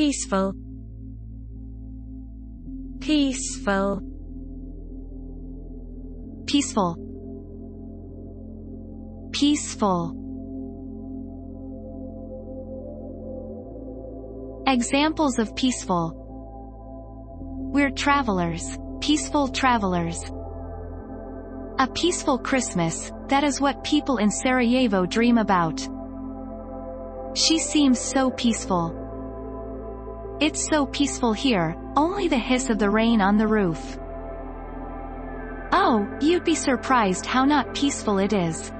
peaceful peaceful peaceful peaceful Examples of peaceful We're travelers, peaceful travelers. A peaceful Christmas, that is what people in Sarajevo dream about. She seems so peaceful. It's so peaceful here, only the hiss of the rain on the roof. Oh, you'd be surprised how not peaceful it is.